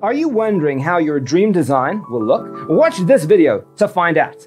Are you wondering how your dream design will look? Watch this video to find out.